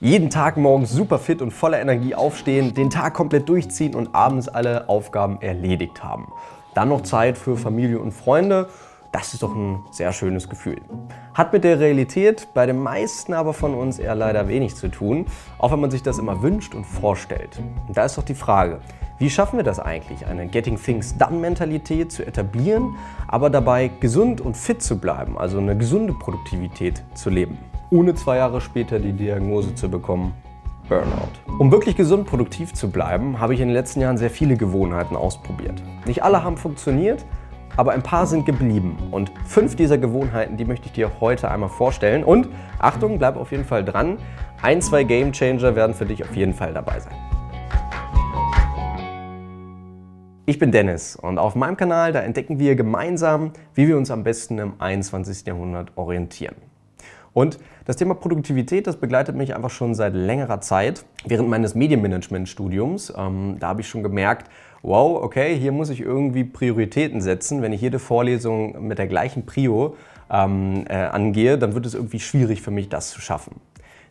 Jeden Tag morgens super fit und voller Energie aufstehen, den Tag komplett durchziehen und abends alle Aufgaben erledigt haben. Dann noch Zeit für Familie und Freunde. Das ist doch ein sehr schönes Gefühl. Hat mit der Realität bei den meisten aber von uns eher leider wenig zu tun, auch wenn man sich das immer wünscht und vorstellt. Und da ist doch die Frage, wie schaffen wir das eigentlich, eine Getting Things Done Mentalität zu etablieren, aber dabei gesund und fit zu bleiben, also eine gesunde Produktivität zu leben? Ohne zwei Jahre später die Diagnose zu bekommen, Burnout. Um wirklich gesund produktiv zu bleiben, habe ich in den letzten Jahren sehr viele Gewohnheiten ausprobiert. Nicht alle haben funktioniert, aber ein paar sind geblieben. Und fünf dieser Gewohnheiten, die möchte ich dir heute einmal vorstellen. Und Achtung, bleib auf jeden Fall dran. Ein, zwei Game Changer werden für dich auf jeden Fall dabei sein. Ich bin Dennis und auf meinem Kanal, da entdecken wir gemeinsam, wie wir uns am besten im 21. Jahrhundert orientieren. Und das Thema Produktivität, das begleitet mich einfach schon seit längerer Zeit. Während meines Medienmanagement-Studiums, ähm, da habe ich schon gemerkt, wow, okay, hier muss ich irgendwie Prioritäten setzen. Wenn ich jede Vorlesung mit der gleichen Prio ähm, äh, angehe, dann wird es irgendwie schwierig für mich, das zu schaffen.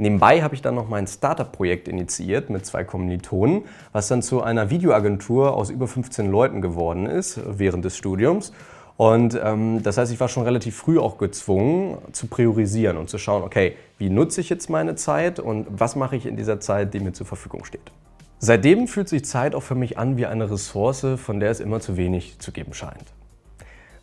Nebenbei habe ich dann noch mein Startup-Projekt initiiert mit zwei Kommilitonen, was dann zu einer Videoagentur aus über 15 Leuten geworden ist während des Studiums. Und ähm, das heißt, ich war schon relativ früh auch gezwungen zu priorisieren und zu schauen, okay, wie nutze ich jetzt meine Zeit und was mache ich in dieser Zeit, die mir zur Verfügung steht. Seitdem fühlt sich Zeit auch für mich an wie eine Ressource, von der es immer zu wenig zu geben scheint.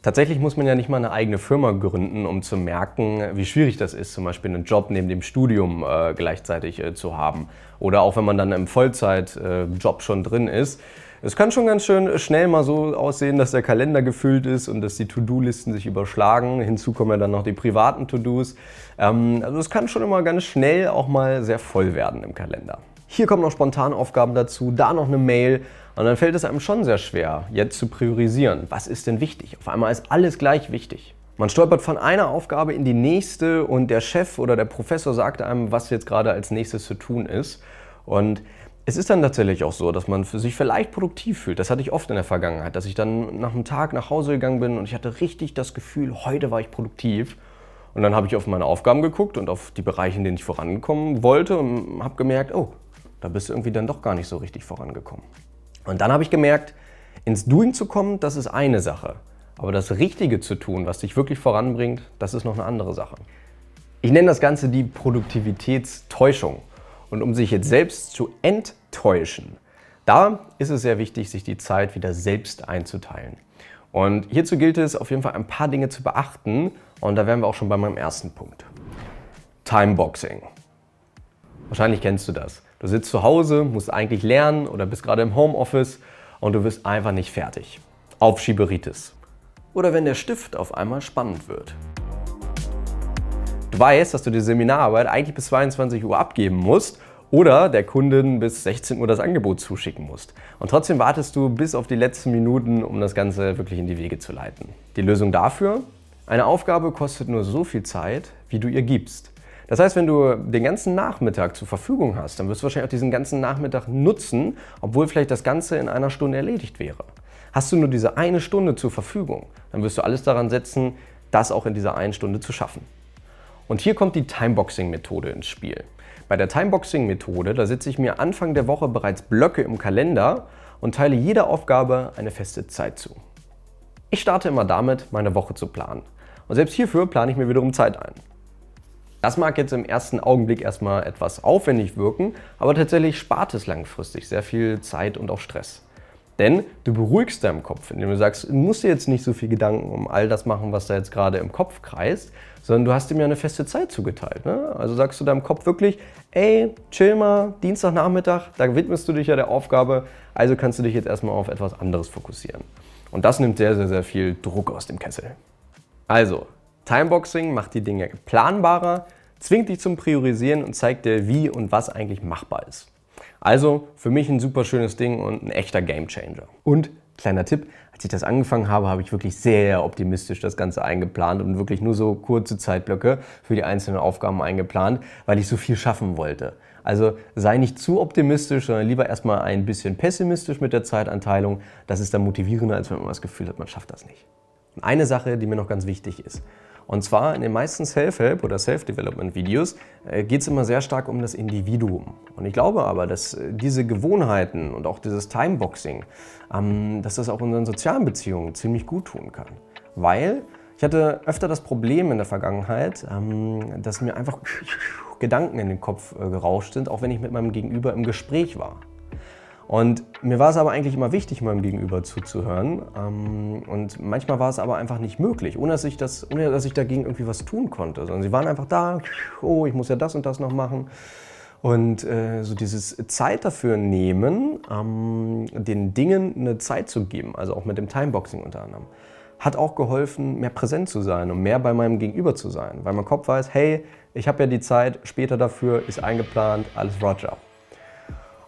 Tatsächlich muss man ja nicht mal eine eigene Firma gründen, um zu merken, wie schwierig das ist, zum Beispiel einen Job neben dem Studium äh, gleichzeitig äh, zu haben. Oder auch wenn man dann im Vollzeitjob äh, schon drin ist, es kann schon ganz schön schnell mal so aussehen, dass der Kalender gefüllt ist und dass die To-Do-Listen sich überschlagen. Hinzu kommen ja dann noch die privaten To-Dos. Ähm, also es kann schon immer ganz schnell auch mal sehr voll werden im Kalender. Hier kommen noch spontane Aufgaben dazu, da noch eine Mail. Und dann fällt es einem schon sehr schwer, jetzt zu priorisieren. Was ist denn wichtig? Auf einmal ist alles gleich wichtig. Man stolpert von einer Aufgabe in die nächste und der Chef oder der Professor sagt einem, was jetzt gerade als nächstes zu tun ist. Und es ist dann tatsächlich auch so, dass man sich vielleicht produktiv fühlt. Das hatte ich oft in der Vergangenheit, dass ich dann nach einem Tag nach Hause gegangen bin und ich hatte richtig das Gefühl, heute war ich produktiv. Und dann habe ich auf meine Aufgaben geguckt und auf die Bereiche, in denen ich vorankommen wollte und habe gemerkt, oh, da bist du irgendwie dann doch gar nicht so richtig vorangekommen. Und dann habe ich gemerkt, ins Doing zu kommen, das ist eine Sache. Aber das Richtige zu tun, was dich wirklich voranbringt, das ist noch eine andere Sache. Ich nenne das Ganze die Produktivitätstäuschung. Und um sich jetzt selbst zu enttäuschen, da ist es sehr wichtig, sich die Zeit wieder selbst einzuteilen. Und hierzu gilt es auf jeden Fall ein paar Dinge zu beachten. Und da wären wir auch schon bei meinem ersten Punkt. Timeboxing. Wahrscheinlich kennst du das. Du sitzt zu Hause, musst eigentlich lernen oder bist gerade im Homeoffice und du wirst einfach nicht fertig. Aufschieberitis. Oder wenn der Stift auf einmal spannend wird. Du weißt, dass du die Seminararbeit eigentlich bis 22 Uhr abgeben musst oder der Kundin bis 16 Uhr das Angebot zuschicken musst. Und trotzdem wartest du bis auf die letzten Minuten, um das Ganze wirklich in die Wege zu leiten. Die Lösung dafür? Eine Aufgabe kostet nur so viel Zeit, wie du ihr gibst. Das heißt, wenn du den ganzen Nachmittag zur Verfügung hast, dann wirst du wahrscheinlich auch diesen ganzen Nachmittag nutzen, obwohl vielleicht das Ganze in einer Stunde erledigt wäre. Hast du nur diese eine Stunde zur Verfügung, dann wirst du alles daran setzen, das auch in dieser einen Stunde zu schaffen. Und hier kommt die Timeboxing-Methode ins Spiel. Bei der Timeboxing-Methode, da setze ich mir Anfang der Woche bereits Blöcke im Kalender und teile jeder Aufgabe eine feste Zeit zu. Ich starte immer damit, meine Woche zu planen. Und selbst hierfür plane ich mir wiederum Zeit ein. Das mag jetzt im ersten Augenblick erstmal etwas aufwendig wirken, aber tatsächlich spart es langfristig sehr viel Zeit und auch Stress. Denn du beruhigst deinen Kopf, indem du sagst, du musst dir jetzt nicht so viel Gedanken um all das machen, was da jetzt gerade im Kopf kreist, sondern du hast ihm ja eine feste Zeit zugeteilt. Ne? Also sagst du deinem Kopf wirklich, ey, chill mal, Dienstagnachmittag, da widmest du dich ja der Aufgabe, also kannst du dich jetzt erstmal auf etwas anderes fokussieren. Und das nimmt sehr, sehr, sehr viel Druck aus dem Kessel. Also, Timeboxing macht die Dinge planbarer, zwingt dich zum Priorisieren und zeigt dir, wie und was eigentlich machbar ist. Also für mich ein super schönes Ding und ein echter Gamechanger. Und kleiner Tipp, als ich das angefangen habe, habe ich wirklich sehr optimistisch das Ganze eingeplant und wirklich nur so kurze Zeitblöcke für die einzelnen Aufgaben eingeplant, weil ich so viel schaffen wollte. Also sei nicht zu optimistisch, sondern lieber erstmal ein bisschen pessimistisch mit der Zeitanteilung. Das ist dann motivierender, als wenn man das Gefühl hat, man schafft das nicht. Und eine Sache, die mir noch ganz wichtig ist. Und zwar in den meisten Self-Help- oder Self-Development-Videos äh, geht es immer sehr stark um das Individuum. Und ich glaube aber, dass äh, diese Gewohnheiten und auch dieses Timeboxing, ähm, dass das auch unseren sozialen Beziehungen ziemlich gut tun kann. Weil ich hatte öfter das Problem in der Vergangenheit, ähm, dass mir einfach Gedanken in den Kopf äh, gerauscht sind, auch wenn ich mit meinem Gegenüber im Gespräch war. Und mir war es aber eigentlich immer wichtig, meinem Gegenüber zuzuhören. Ähm, und manchmal war es aber einfach nicht möglich, ohne dass ich, das, ohne dass ich dagegen irgendwie was tun konnte. Sondern sie waren einfach da, oh, ich muss ja das und das noch machen. Und äh, so dieses Zeit dafür nehmen, ähm, den Dingen eine Zeit zu geben, also auch mit dem Timeboxing unter anderem, hat auch geholfen, mehr präsent zu sein und mehr bei meinem Gegenüber zu sein. Weil mein Kopf weiß, hey, ich habe ja die Zeit später dafür, ist eingeplant, alles Roger.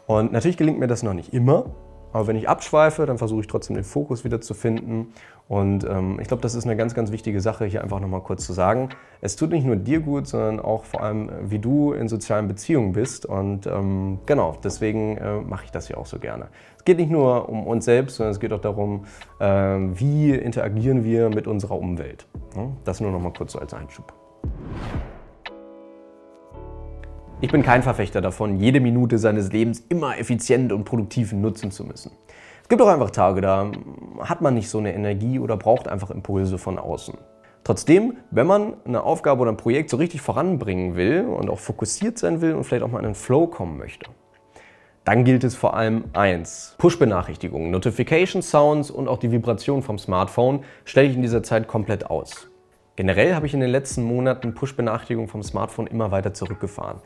Und natürlich gelingt mir das noch nicht immer, aber wenn ich abschweife, dann versuche ich trotzdem den Fokus wieder zu finden. Und ähm, ich glaube, das ist eine ganz, ganz wichtige Sache, hier einfach nochmal kurz zu sagen. Es tut nicht nur dir gut, sondern auch vor allem, wie du in sozialen Beziehungen bist. Und ähm, genau, deswegen äh, mache ich das hier auch so gerne. Es geht nicht nur um uns selbst, sondern es geht auch darum, äh, wie interagieren wir mit unserer Umwelt. Das nur nochmal kurz so als Einschub. Ich bin kein Verfechter davon, jede Minute seines Lebens immer effizient und produktiv nutzen zu müssen. Es gibt auch einfach Tage, da hat man nicht so eine Energie oder braucht einfach Impulse von außen. Trotzdem, wenn man eine Aufgabe oder ein Projekt so richtig voranbringen will und auch fokussiert sein will und vielleicht auch mal in einen Flow kommen möchte, dann gilt es vor allem eins. Push-Benachrichtigungen, Notification Sounds und auch die Vibration vom Smartphone stelle ich in dieser Zeit komplett aus. Generell habe ich in den letzten Monaten Push-Benachrichtigungen vom Smartphone immer weiter zurückgefahren.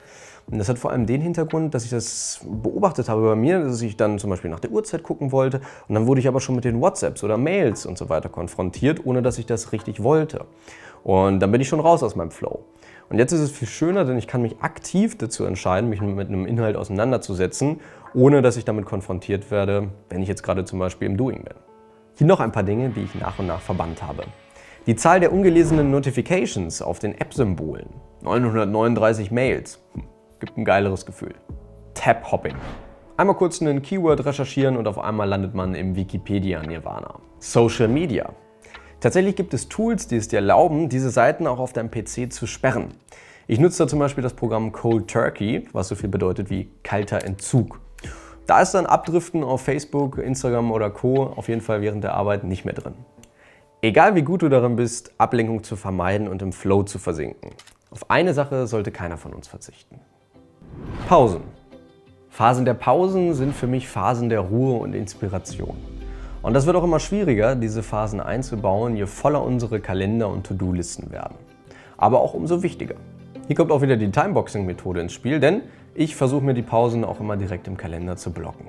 Und das hat vor allem den Hintergrund, dass ich das beobachtet habe bei mir, dass ich dann zum Beispiel nach der Uhrzeit gucken wollte und dann wurde ich aber schon mit den WhatsApps oder Mails und so weiter konfrontiert, ohne dass ich das richtig wollte. Und dann bin ich schon raus aus meinem Flow. Und jetzt ist es viel schöner, denn ich kann mich aktiv dazu entscheiden, mich mit einem Inhalt auseinanderzusetzen, ohne dass ich damit konfrontiert werde, wenn ich jetzt gerade zum Beispiel im Doing bin. Hier noch ein paar Dinge, die ich nach und nach verbannt habe. Die Zahl der ungelesenen Notifications auf den App-Symbolen. 939 Mails. Hm, gibt ein geileres Gefühl. Tab-Hopping. Einmal kurz einen Keyword recherchieren und auf einmal landet man im Wikipedia-Nirvana. Social Media. Tatsächlich gibt es Tools, die es dir erlauben, diese Seiten auch auf deinem PC zu sperren. Ich nutze da zum Beispiel das Programm Cold Turkey, was so viel bedeutet wie kalter Entzug. Da ist dann Abdriften auf Facebook, Instagram oder Co. auf jeden Fall während der Arbeit nicht mehr drin. Egal wie gut du darin bist, Ablenkung zu vermeiden und im Flow zu versinken. Auf eine Sache sollte keiner von uns verzichten. Pausen. Phasen der Pausen sind für mich Phasen der Ruhe und Inspiration. Und das wird auch immer schwieriger, diese Phasen einzubauen, je voller unsere Kalender und To-Do-Listen werden. Aber auch umso wichtiger. Hier kommt auch wieder die Timeboxing-Methode ins Spiel, denn ich versuche mir die Pausen auch immer direkt im Kalender zu blocken.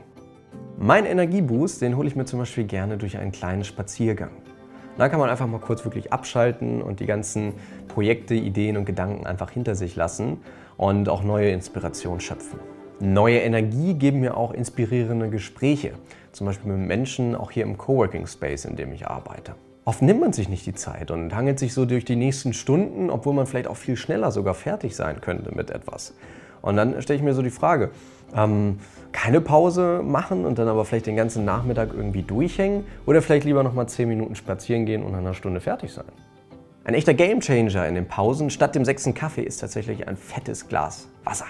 Mein Energieboost, den hole ich mir zum Beispiel gerne durch einen kleinen Spaziergang. Da kann man einfach mal kurz wirklich abschalten und die ganzen Projekte, Ideen und Gedanken einfach hinter sich lassen und auch neue Inspiration schöpfen. Neue Energie geben mir auch inspirierende Gespräche, zum Beispiel mit Menschen auch hier im Coworking Space, in dem ich arbeite. Oft nimmt man sich nicht die Zeit und hangelt sich so durch die nächsten Stunden, obwohl man vielleicht auch viel schneller sogar fertig sein könnte mit etwas. Und dann stelle ich mir so die Frage, ähm, keine Pause machen und dann aber vielleicht den ganzen Nachmittag irgendwie durchhängen oder vielleicht lieber noch mal 10 Minuten spazieren gehen und in einer Stunde fertig sein. Ein echter Gamechanger in den Pausen statt dem sechsten Kaffee ist tatsächlich ein fettes Glas Wasser.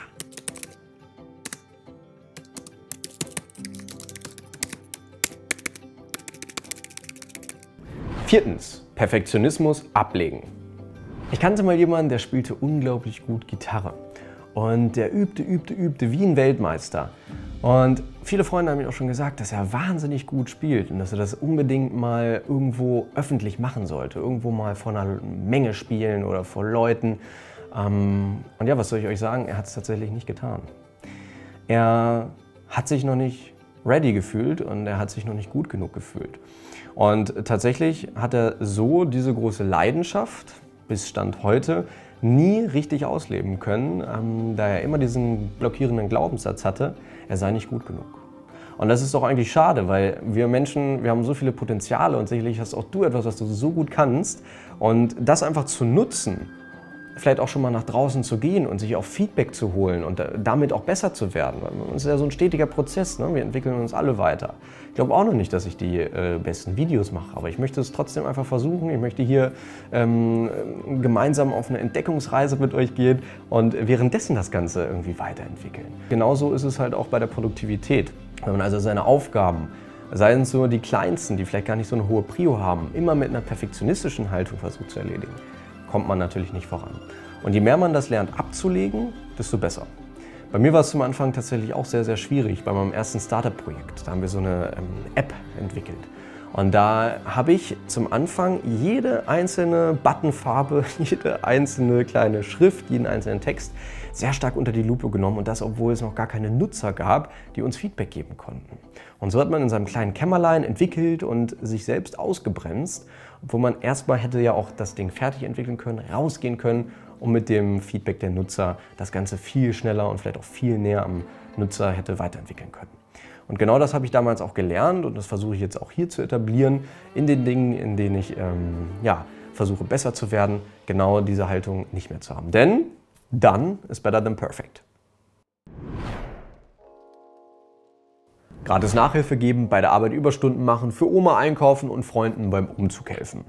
Viertens, Perfektionismus ablegen. Ich kannte mal jemanden, der spielte unglaublich gut Gitarre. Und der übte, übte, übte wie ein Weltmeister. Und viele Freunde haben mir auch schon gesagt, dass er wahnsinnig gut spielt und dass er das unbedingt mal irgendwo öffentlich machen sollte. Irgendwo mal vor einer Menge spielen oder vor Leuten. Ähm, und ja, was soll ich euch sagen? Er hat es tatsächlich nicht getan. Er hat sich noch nicht ready gefühlt und er hat sich noch nicht gut genug gefühlt. Und tatsächlich hat er so diese große Leidenschaft bis Stand heute nie richtig ausleben können, ähm, da er immer diesen blockierenden Glaubenssatz hatte, er sei nicht gut genug. Und das ist doch eigentlich schade, weil wir Menschen, wir haben so viele Potenziale und sicherlich hast auch du etwas, was du so gut kannst. Und das einfach zu nutzen vielleicht auch schon mal nach draußen zu gehen und sich auch Feedback zu holen und damit auch besser zu werden. Es ist ja so ein stetiger Prozess, ne? wir entwickeln uns alle weiter. Ich glaube auch noch nicht, dass ich die äh, besten Videos mache, aber ich möchte es trotzdem einfach versuchen. Ich möchte hier ähm, gemeinsam auf eine Entdeckungsreise mit euch gehen und währenddessen das Ganze irgendwie weiterentwickeln. Genauso ist es halt auch bei der Produktivität. Wenn man also seine Aufgaben seien es nur die kleinsten, die vielleicht gar nicht so eine hohe Prio haben, immer mit einer perfektionistischen Haltung versucht zu erledigen, kommt man natürlich nicht voran. Und je mehr man das lernt abzulegen, desto besser. Bei mir war es zum Anfang tatsächlich auch sehr, sehr schwierig bei meinem ersten Startup-Projekt. Da haben wir so eine ähm, App entwickelt. Und da habe ich zum Anfang jede einzelne Buttonfarbe, jede einzelne kleine Schrift, jeden einzelnen Text sehr stark unter die Lupe genommen und das, obwohl es noch gar keine Nutzer gab, die uns Feedback geben konnten. Und so hat man in seinem kleinen Kämmerlein entwickelt und sich selbst ausgebremst, obwohl man erstmal hätte ja auch das Ding fertig entwickeln können, rausgehen können und mit dem Feedback der Nutzer das Ganze viel schneller und vielleicht auch viel näher am Nutzer hätte weiterentwickeln können. Und genau das habe ich damals auch gelernt und das versuche ich jetzt auch hier zu etablieren in den Dingen, in denen ich ähm, ja, versuche besser zu werden, genau diese Haltung nicht mehr zu haben. Denn done is better than perfect. Gratis Nachhilfe geben, bei der Arbeit Überstunden machen, für Oma einkaufen und Freunden beim Umzug helfen.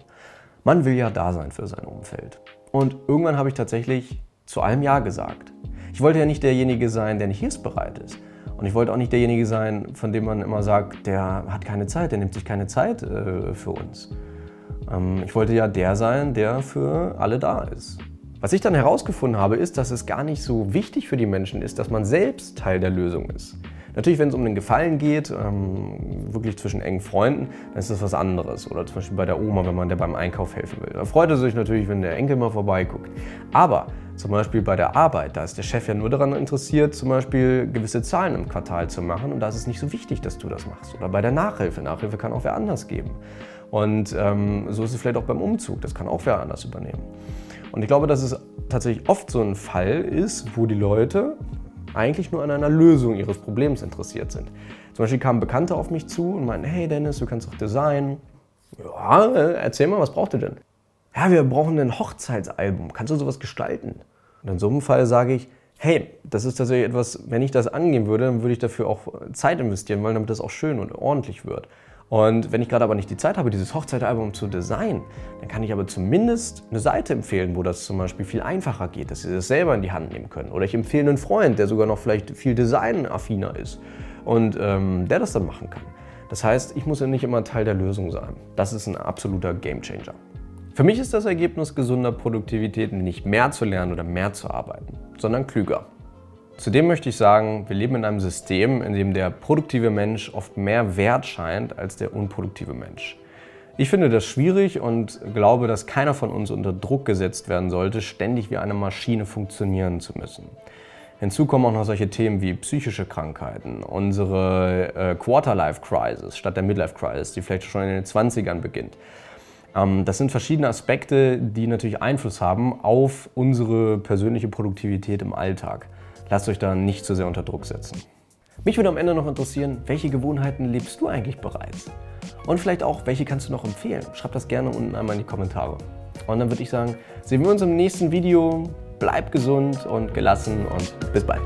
Man will ja da sein für sein Umfeld. Und irgendwann habe ich tatsächlich zu allem Ja gesagt. Ich wollte ja nicht derjenige sein, der nicht hilfsbereit ist. Und ich wollte auch nicht derjenige sein, von dem man immer sagt, der hat keine Zeit, der nimmt sich keine Zeit äh, für uns. Ähm, ich wollte ja der sein, der für alle da ist. Was ich dann herausgefunden habe, ist, dass es gar nicht so wichtig für die Menschen ist, dass man selbst Teil der Lösung ist. Natürlich, wenn es um den Gefallen geht, ähm, wirklich zwischen engen Freunden, dann ist das was anderes. Oder zum Beispiel bei der Oma, wenn man der beim Einkauf helfen will. Da freut er sich natürlich, wenn der Enkel mal vorbeiguckt. Aber zum Beispiel bei der Arbeit, da ist der Chef ja nur daran interessiert, zum Beispiel gewisse Zahlen im Quartal zu machen und da ist es nicht so wichtig, dass du das machst. Oder bei der Nachhilfe. Nachhilfe kann auch wer anders geben. Und ähm, so ist es vielleicht auch beim Umzug, das kann auch wer anders übernehmen. Und ich glaube, dass es tatsächlich oft so ein Fall ist, wo die Leute eigentlich nur an einer Lösung ihres Problems interessiert sind. Zum Beispiel kamen Bekannte auf mich zu und meinten, hey Dennis, du kannst doch Design. Ja, äh, erzähl mal, was braucht ihr denn? Ja, wir brauchen ein Hochzeitsalbum. Kannst du sowas gestalten? Und in so einem Fall sage ich, hey, das ist tatsächlich etwas, wenn ich das angehen würde, dann würde ich dafür auch Zeit investieren wollen, damit das auch schön und ordentlich wird. Und wenn ich gerade aber nicht die Zeit habe, dieses Hochzeitalbum zu designen, dann kann ich aber zumindest eine Seite empfehlen, wo das zum Beispiel viel einfacher geht, dass Sie das selber in die Hand nehmen können. Oder ich empfehle einen Freund, der sogar noch vielleicht viel designaffiner ist und ähm, der das dann machen kann. Das heißt, ich muss ja nicht immer Teil der Lösung sein. Das ist ein absoluter Gamechanger. Für mich ist das Ergebnis gesunder Produktivität nicht mehr zu lernen oder mehr zu arbeiten, sondern klüger. Zudem möchte ich sagen, wir leben in einem System, in dem der produktive Mensch oft mehr wert scheint als der unproduktive Mensch. Ich finde das schwierig und glaube, dass keiner von uns unter Druck gesetzt werden sollte, ständig wie eine Maschine funktionieren zu müssen. Hinzu kommen auch noch solche Themen wie psychische Krankheiten, unsere äh, Quarter-Life-Crisis statt der Midlife-Crisis, die vielleicht schon in den 20ern beginnt. Ähm, das sind verschiedene Aspekte, die natürlich Einfluss haben auf unsere persönliche Produktivität im Alltag. Lasst euch da nicht zu sehr unter Druck setzen. Mich würde am Ende noch interessieren, welche Gewohnheiten lebst du eigentlich bereits? Und vielleicht auch, welche kannst du noch empfehlen? Schreib das gerne unten einmal in die Kommentare. Und dann würde ich sagen, sehen wir uns im nächsten Video. Bleib gesund und gelassen und bis bald.